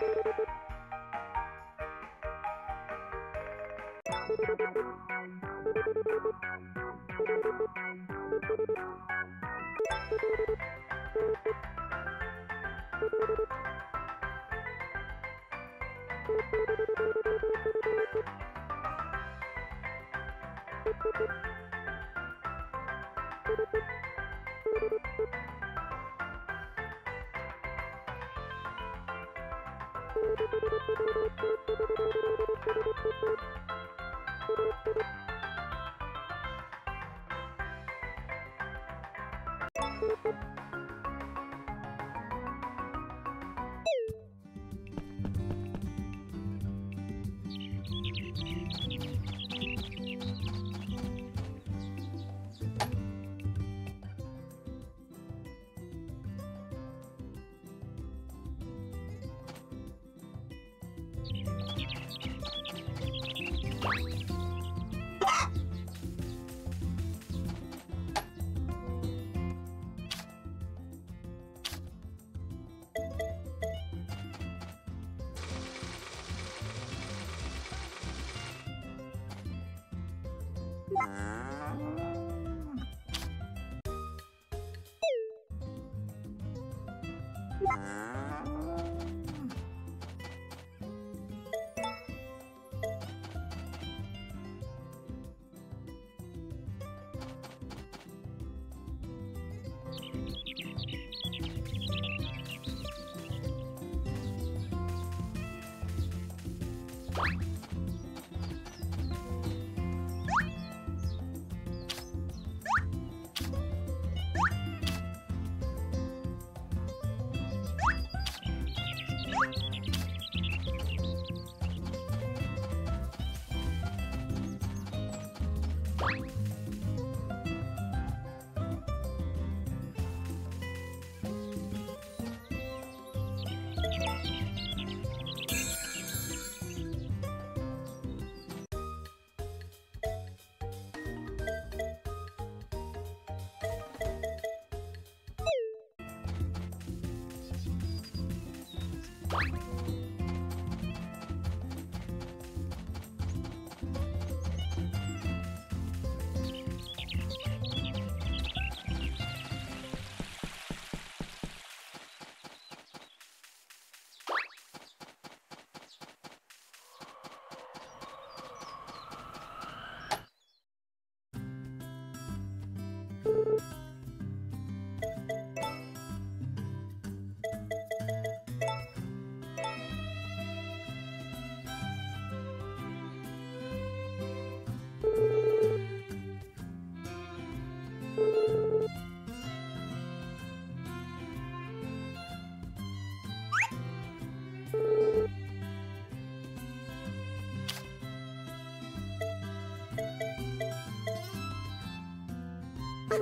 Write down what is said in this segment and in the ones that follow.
you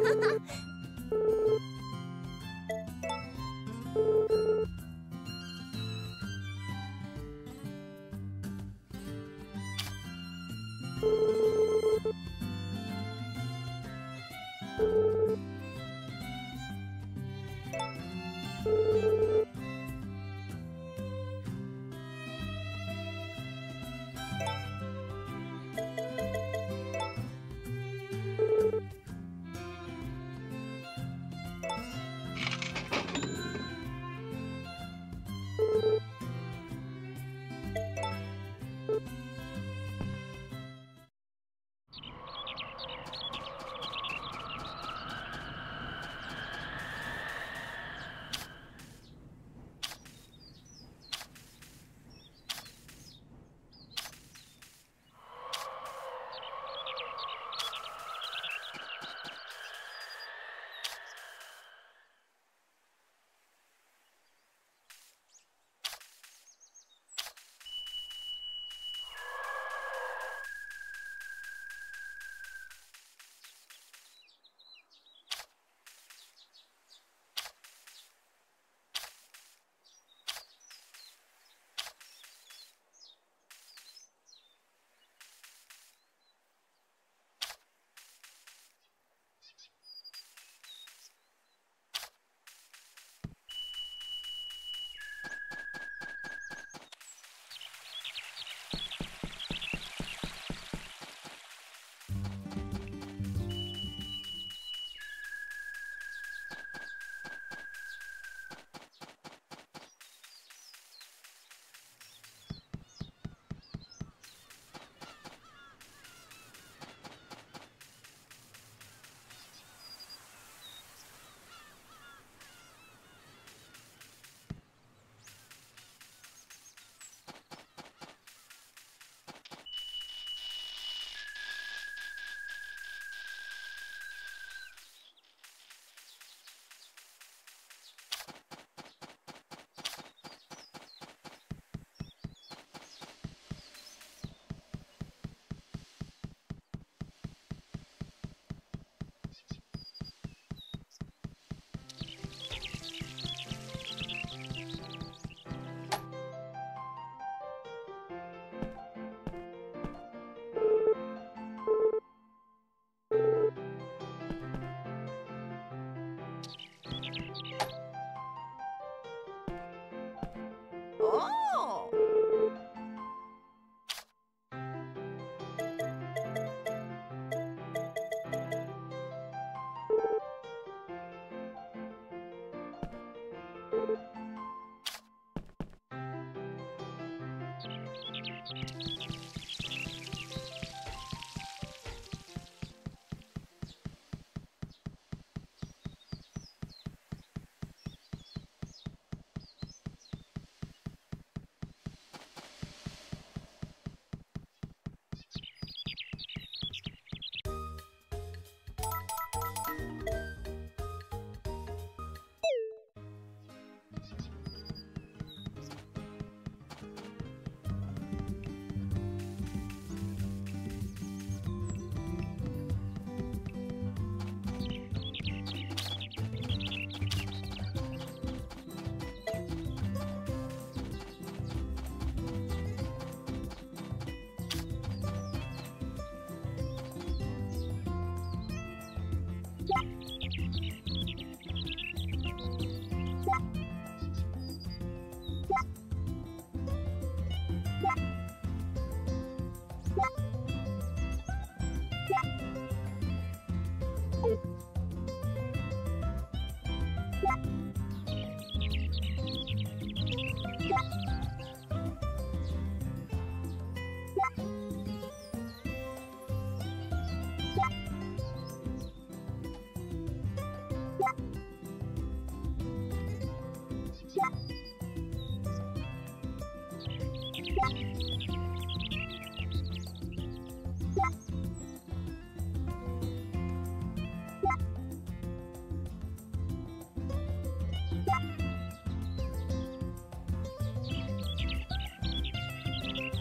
ハハハ!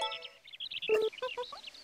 Ha ha ha!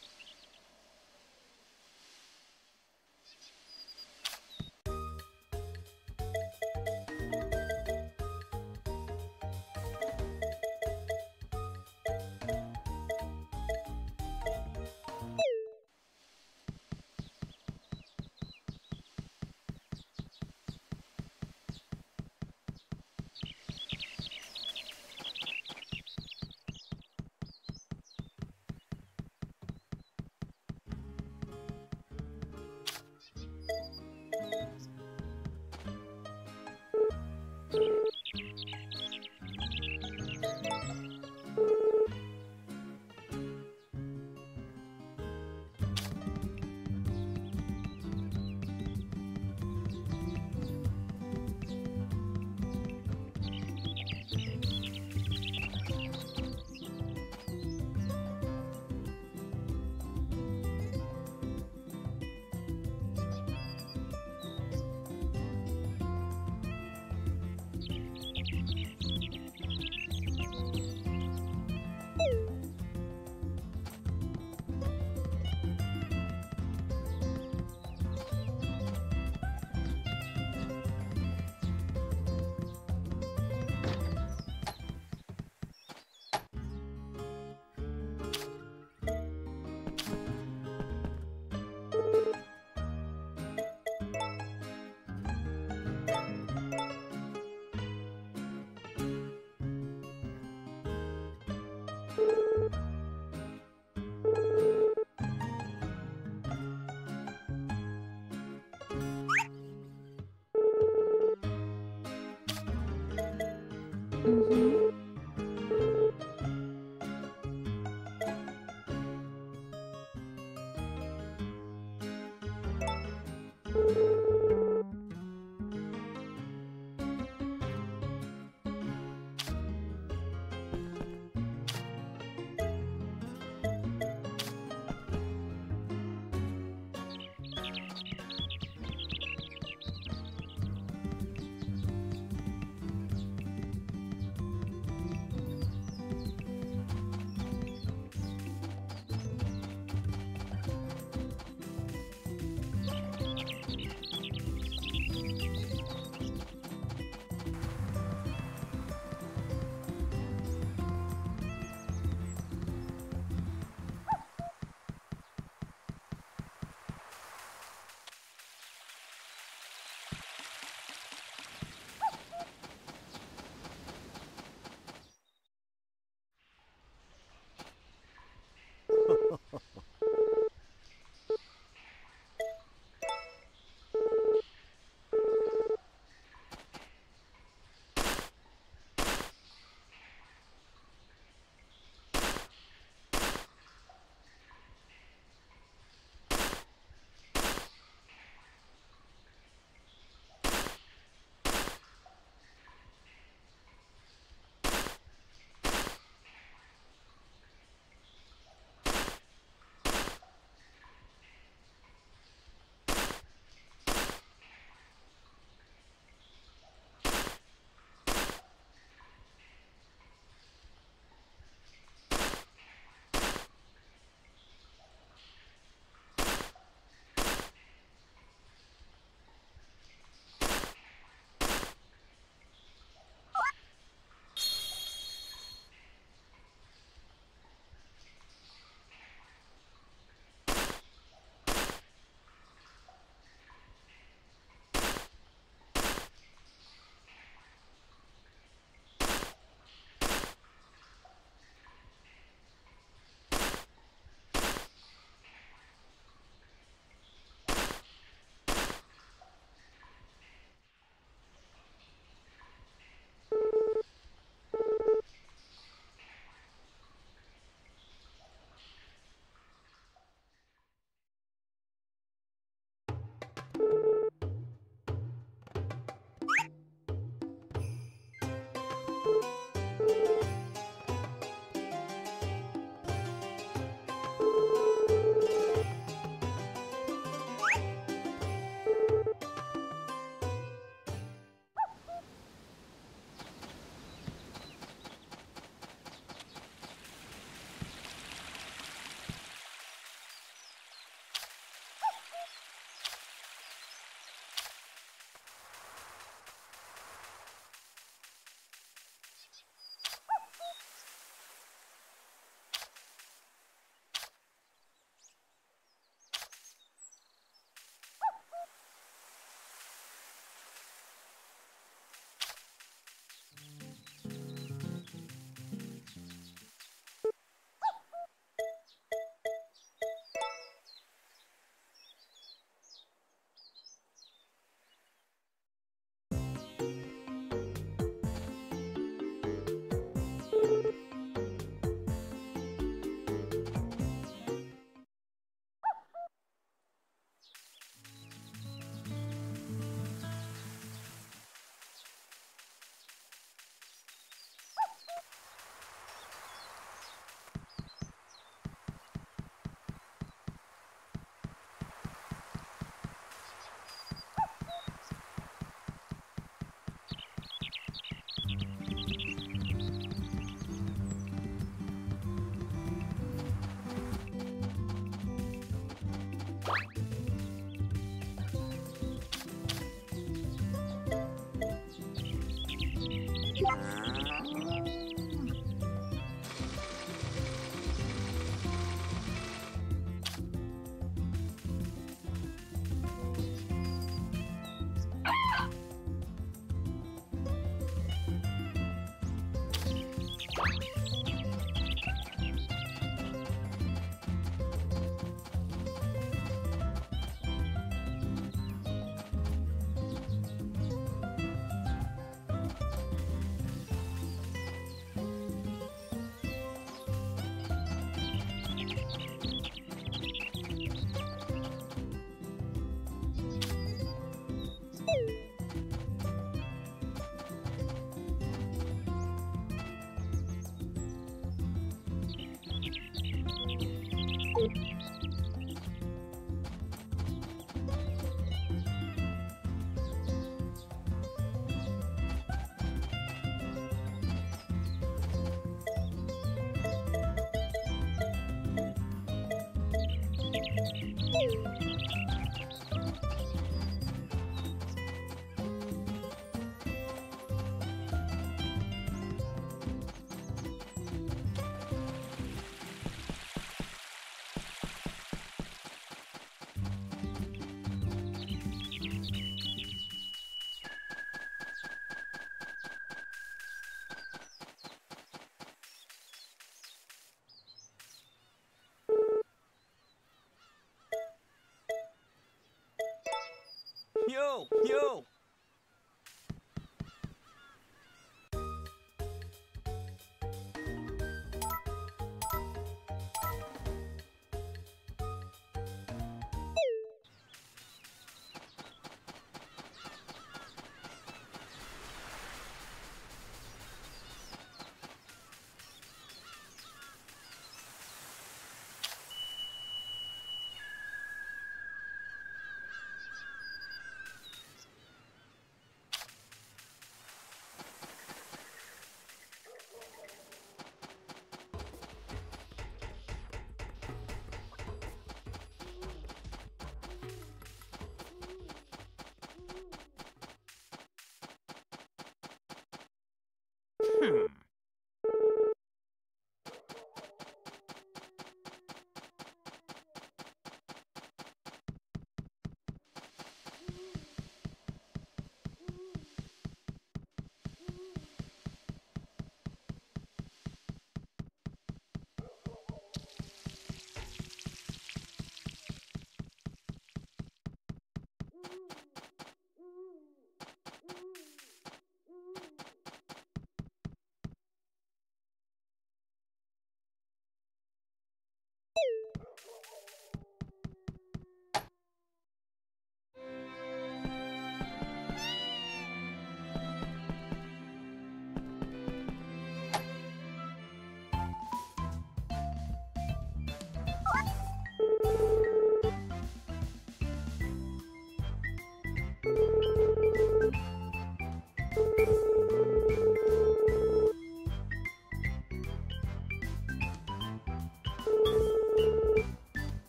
비 오.